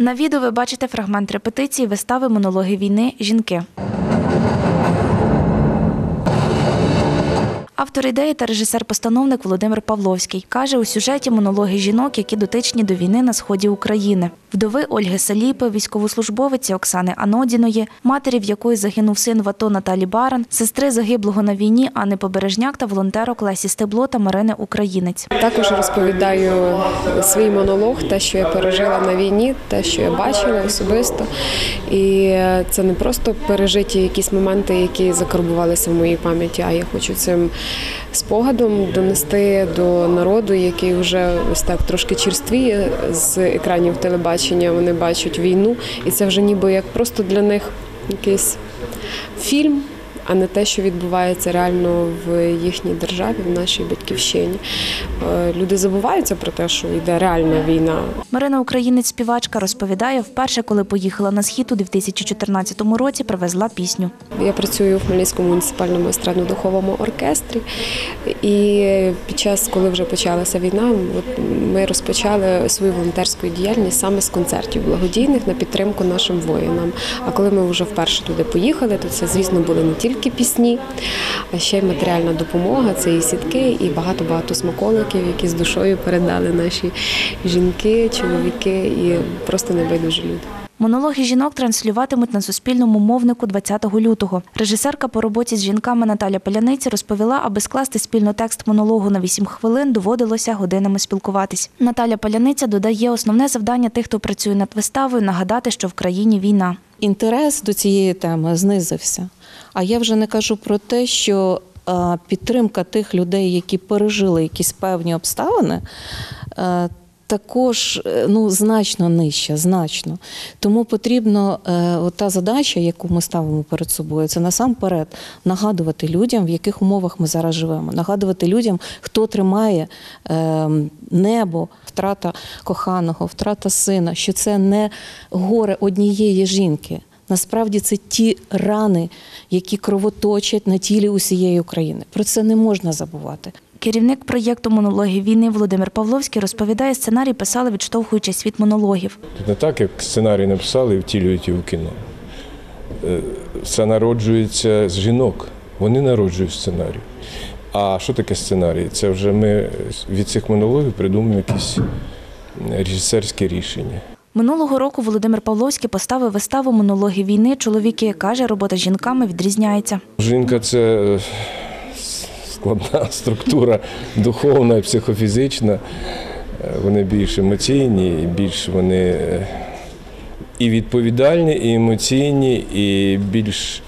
На відео ви бачите фрагмент репетиції вистави монологи війни Жінки. Автор ідеї та режисер-постановник Володимир Павловський каже у сюжеті монологи жінок, які дотичні до війни на сході України. Вдови Ольги Саліпи, військовослужбовиці Оксани Анодіної, матері, в якої загинув син в АТО Наталі Баран, сестри загиблого на війні Анни Побережняк та волонтерок Лесі Стебло та Марини Українець. Також розповідаю свій монолог, те, що я пережила на війні, те, що я бачила особисто. І це не просто пережиті якісь моменти, які закарбувалися в моїй пам'яті, а я хочу цим спогадом донести до народу, який вже ось так трошки черствіє з екранів телебачення. Вони бачать війну, і це вже ніби як просто для них якийсь фільм а не те, що відбувається реально в їхній державі, в нашій батьківщині. Е, Люди забуваються про те, що йде реальна війна. Марина Українець співачка розповідає, вперше, коли поїхала на схід у 2014 році, привезла пісню. Я працюю в Хмельницькому муніципальному естрадно-духовому оркестрі, і під час, коли вже почалася війна, ми розпочали свою волонтерську діяльність саме з концертів благодійних на підтримку нашим воїнам. А коли ми вже вперше туди поїхали, то це, звісно, були не тільки пісні, а ще й матеріальна допомога. Це і сітки, і багато-багато смаколиків, які з душою передали наші жінки, чоловіки і просто небайдужі люди. Монологи жінок транслюватимуть на суспільному мовнику 20 лютого. Режисерка по роботі з жінками Наталя Поляниці розповіла, аби скласти спільно текст монологу на 8 хвилин, доводилося годинами спілкуватись. Наталя Поляниця додає основне завдання тих, хто працює над виставою, нагадати, що в країні війна. інтерес до цієї теми знизився. А я вже не кажу про те, що е, підтримка тих людей, які пережили якісь певні обставини. Також е, ну значно нижча, значно. Тому потрібно е, от та задача, яку ми ставимо перед собою, це насамперед нагадувати людям, в яких умовах ми зараз живемо, нагадувати людям, хто тримає е, небо, втрата коханого, втрата сина, що це не горе однієї жінки. Насправді це ті рани, які кровоточать на тілі усієї України. Про це не можна забувати. Керівник проєкту монологи війни Володимир Павловський розповідає, сценарій писали, відштовхуючись від монологів. Не так, як сценарій написали і втілюють його в кіно. Е, Це народжується з жінок. Вони народжують сценарій. А що таке сценарій? Це вже ми від цих монологів придумуємо якісь режисерські рішення. Минулого року Володимир Павловський поставив виставу монологи війни. Чоловіки каже, робота з жінками відрізняється. Жінка це е, складна структура духовна і психофізична. Е, Вони більш емоційні, більш вони е, і відповідальні, і емоційні, і більш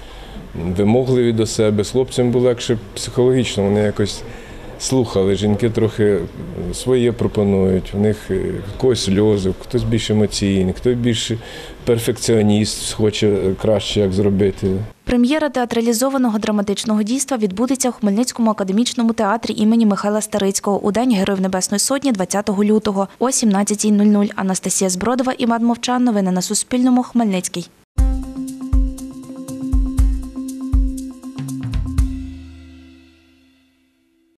вимогливі до себе. З хлопцям було легше психологічно, вони якось слухали. Жінки трохи своє пропонують. У них е, когось сльози, хтось більш емоційний, хтось більш перфекціоніст, хоче краще як зробити. Прем'єра театралізованого драматичного дійства відбудеться у Хмельницькому академічному театрі імені Михайла Старицького у День Героїв Небесної Сотні 20 лютого о 17.00. Анастасія Збродова, Іман Мовчан. Новини на Суспільному. Хмельницький.